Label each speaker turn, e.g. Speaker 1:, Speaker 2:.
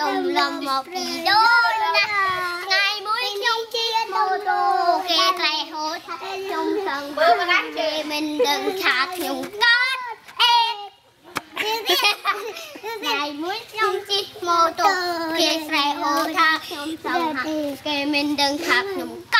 Speaker 1: នេះជាទំលំមកពីដូនណាថ្ងៃមួយខ្ញុំជិះម៉ូតូគេត្រែហូតខ្ញុំសឹងបើមិនគេមិនដឹងថាខ្ញុំកត់អេថ្ងៃមួយខ្ញុំជិះម៉ូតូគេស្រែហូតថាខ្ញុំសឹងគេមិនដឹងថាខ្ញុំក